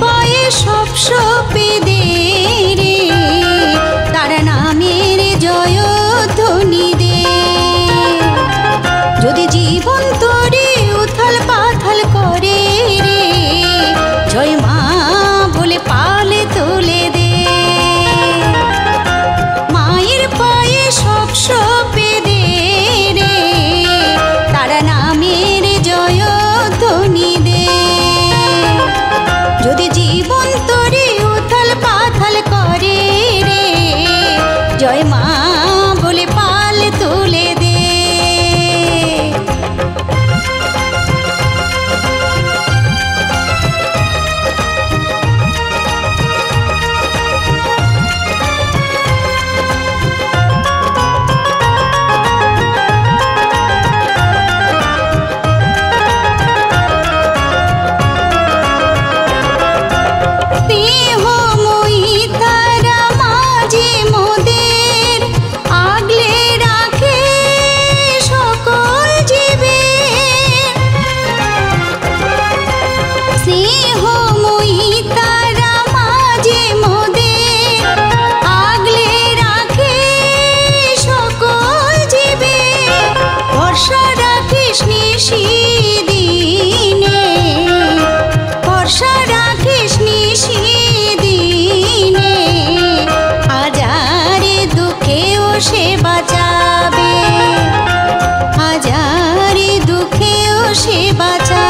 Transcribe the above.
পায়ে সব সপে 可以 বাঁচা